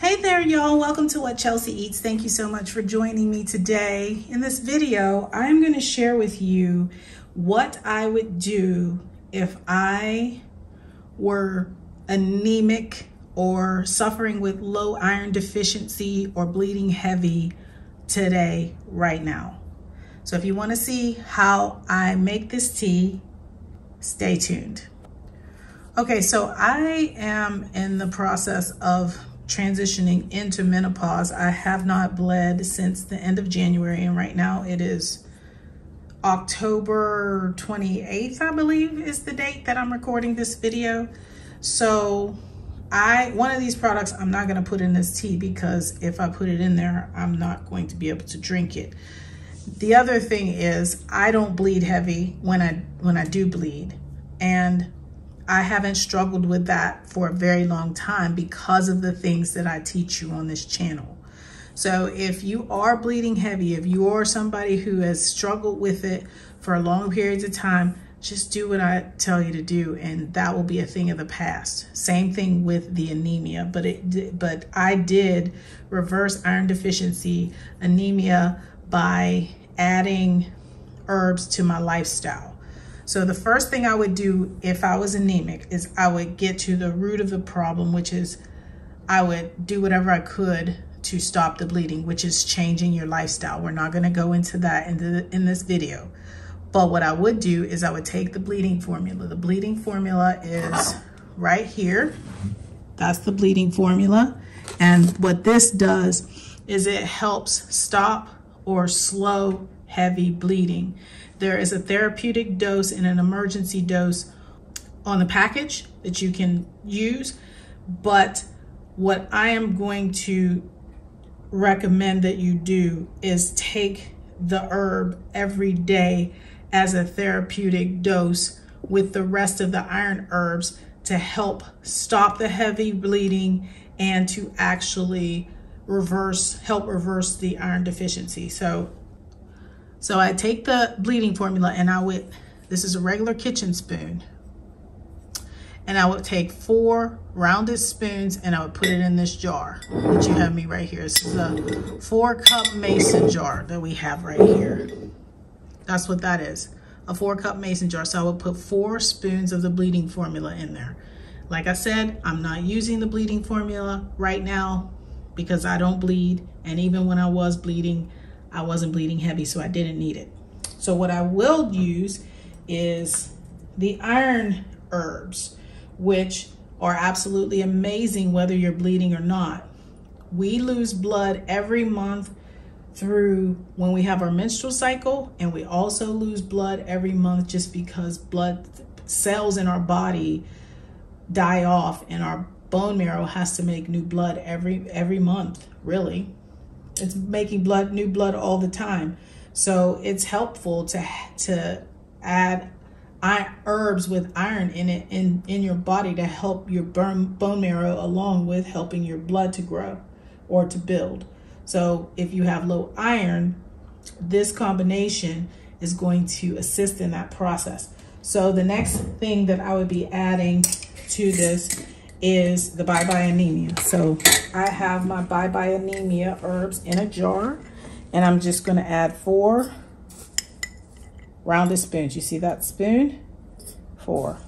Hey there, y'all. Welcome to What Chelsea Eats. Thank you so much for joining me today. In this video, I'm going to share with you what I would do if I were anemic or suffering with low iron deficiency or bleeding heavy today, right now. So if you want to see how I make this tea, stay tuned. Okay, so I am in the process of transitioning into menopause. I have not bled since the end of January, and right now it is October 28th, I believe is the date that I'm recording this video. So I one of these products I'm not going to put in this tea because if I put it in there, I'm not going to be able to drink it. The other thing is I don't bleed heavy when I when I do bleed. And I haven't struggled with that for a very long time because of the things that I teach you on this channel. So if you are bleeding heavy, if you are somebody who has struggled with it for long periods of time, just do what I tell you to do and that will be a thing of the past. Same thing with the anemia, but it but I did reverse iron deficiency anemia by adding herbs to my lifestyle. So the first thing I would do if I was anemic is I would get to the root of the problem, which is I would do whatever I could to stop the bleeding, which is changing your lifestyle. We're not going to go into that in, the, in this video. But what I would do is I would take the bleeding formula. The bleeding formula is right here. That's the bleeding formula. And what this does is it helps stop or slow heavy bleeding. There is a therapeutic dose and an emergency dose on the package that you can use. But what I am going to recommend that you do is take the herb every day as a therapeutic dose with the rest of the iron herbs to help stop the heavy bleeding and to actually reverse help reverse the iron deficiency. So so I take the bleeding formula and I would, this is a regular kitchen spoon, and I would take four rounded spoons and I would put it in this jar that you have me right here. This is a four cup mason jar that we have right here. That's what that is, a four cup mason jar. So I would put four spoons of the bleeding formula in there. Like I said, I'm not using the bleeding formula right now because I don't bleed. And even when I was bleeding, I wasn't bleeding heavy, so I didn't need it. So what I will use is the iron herbs, which are absolutely amazing whether you're bleeding or not. We lose blood every month through when we have our menstrual cycle, and we also lose blood every month just because blood cells in our body die off and our bone marrow has to make new blood every every month, really. It's making blood, new blood all the time. So it's helpful to to add herbs with iron in it in in your body to help your bone bone marrow along with helping your blood to grow or to build. So if you have low iron, this combination is going to assist in that process. So the next thing that I would be adding to this is the Bye Bye Anemia. So I have my Bye Bye Anemia herbs in a jar, and I'm just going to add four rounded spoons. You see that spoon? Four.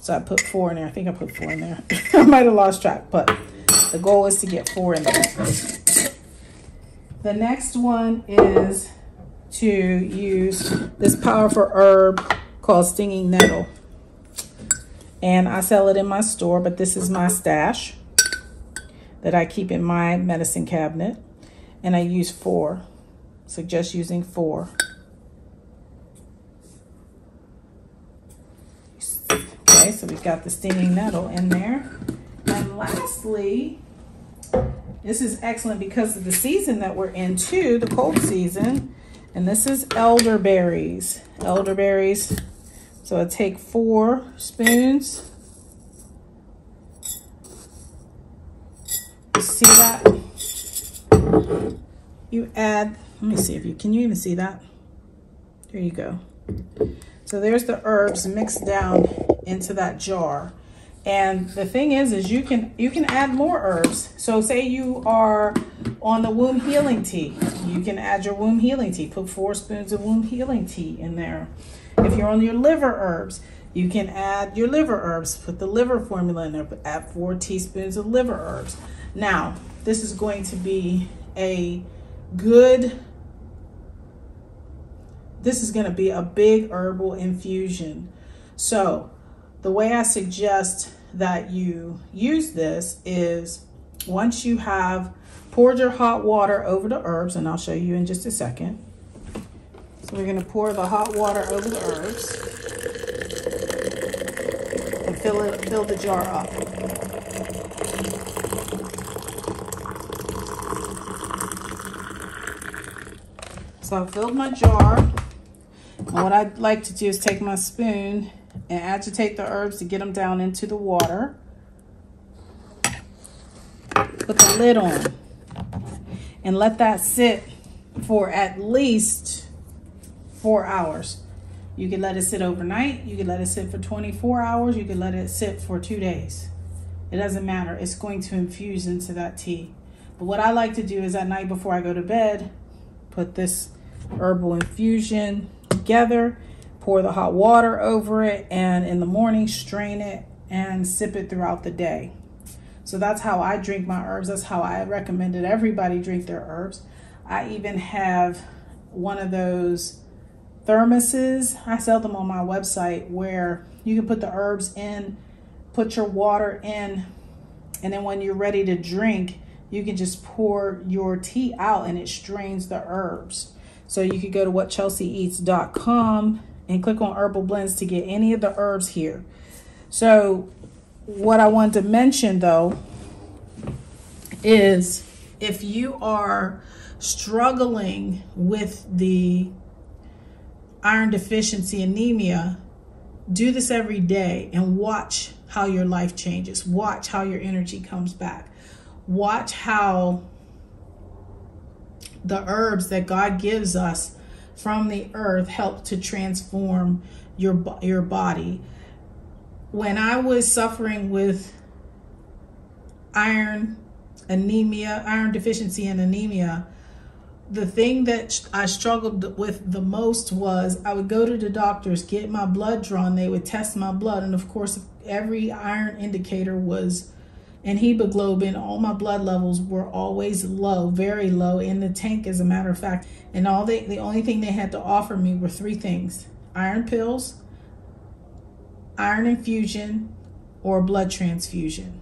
So I put four in there. I think I put four in there. I might have lost track, but the goal is to get four in there. The next one is to use this powerful herb called Stinging Nettle. And I sell it in my store, but this is my stash that I keep in my medicine cabinet. And I use four. Suggest using four. Okay, so we've got the stinging nettle in there. And lastly, this is excellent because of the season that we're in too, the cold season. And this is elderberries. Elderberries so I take four spoons. See that? You add, let me see if you, can you even see that? There you go. So there's the herbs mixed down into that jar. And the thing is, is you can you can add more herbs. So say you are on the womb healing tea, you can add your womb healing tea. Put four spoons of womb healing tea in there. If you're on your liver herbs, you can add your liver herbs. Put the liver formula in there. Add four teaspoons of liver herbs. Now, this is going to be a good. This is going to be a big herbal infusion. So the way I suggest that you use this is once you have poured your hot water over the herbs, and I'll show you in just a second. We're gonna pour the hot water over the herbs and fill it, fill the jar up. So I filled my jar. And what I'd like to do is take my spoon and agitate the herbs to get them down into the water. Put the lid on and let that sit for at least four hours. You can let it sit overnight. You can let it sit for 24 hours. You can let it sit for two days. It doesn't matter. It's going to infuse into that tea. But what I like to do is at night before I go to bed, put this herbal infusion together pour the hot water over it, and in the morning, strain it and sip it throughout the day. So that's how I drink my herbs. That's how I recommended everybody drink their herbs. I even have one of those thermoses. I sell them on my website where you can put the herbs in, put your water in, and then when you're ready to drink, you can just pour your tea out and it strains the herbs. So you could go to whatchelseaeats.com and click on herbal blends to get any of the herbs here. So what I want to mention though is if you are struggling with the iron deficiency anemia, do this every day and watch how your life changes. Watch how your energy comes back. Watch how the herbs that God gives us from the earth help to transform your your body. When I was suffering with iron anemia, iron deficiency and anemia, the thing that I struggled with the most was I would go to the doctors, get my blood drawn, they would test my blood, and of course, every iron indicator was and hemoglobin, all my blood levels were always low, very low in the tank, as a matter of fact. And all they, the only thing they had to offer me were three things iron pills, iron infusion, or blood transfusion.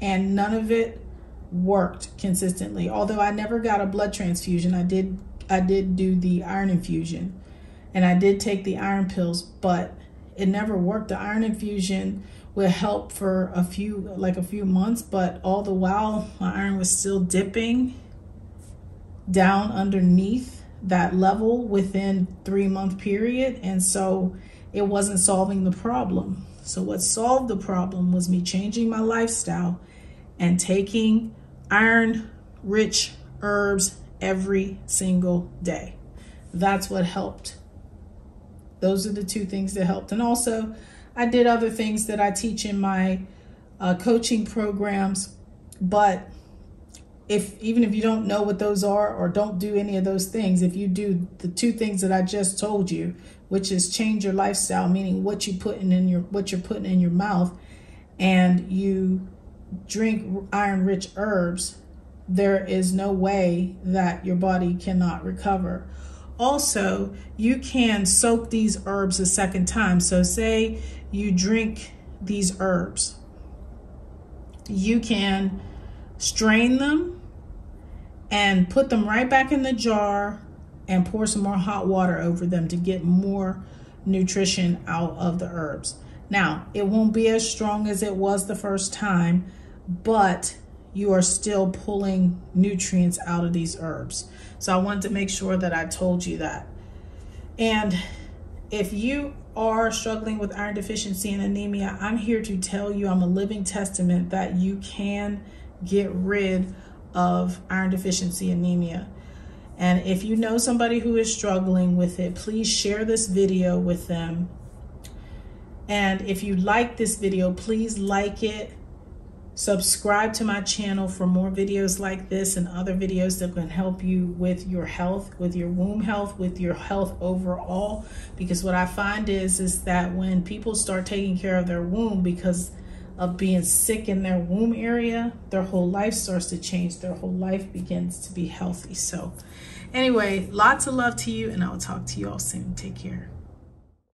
And none of it worked consistently. Although I never got a blood transfusion, I did I did do the iron infusion and I did take the iron pills, but it never worked. The iron infusion would help for a few like a few months but all the while my iron was still dipping down underneath that level within three month period and so it wasn't solving the problem so what solved the problem was me changing my lifestyle and taking iron rich herbs every single day. That's what helped. Those are the two things that helped. And also I did other things that I teach in my uh, coaching programs, but if even if you don't know what those are or don't do any of those things, if you do the two things that I just told you, which is change your lifestyle, meaning what you putting in your what you're putting in your mouth, and you drink iron rich herbs, there is no way that your body cannot recover. Also, you can soak these herbs a second time. So say you drink these herbs. You can strain them and put them right back in the jar and pour some more hot water over them to get more nutrition out of the herbs. Now, it won't be as strong as it was the first time, but you are still pulling nutrients out of these herbs. So I wanted to make sure that I told you that. And if you are struggling with iron deficiency and anemia, I'm here to tell you I'm a living testament that you can get rid of iron deficiency anemia. And if you know somebody who is struggling with it, please share this video with them. And if you like this video, please like it. Subscribe to my channel for more videos like this and other videos that can help you with your health, with your womb health, with your health overall. Because what I find is, is that when people start taking care of their womb because of being sick in their womb area, their whole life starts to change. Their whole life begins to be healthy. So anyway, lots of love to you and I will talk to you all soon. Take care.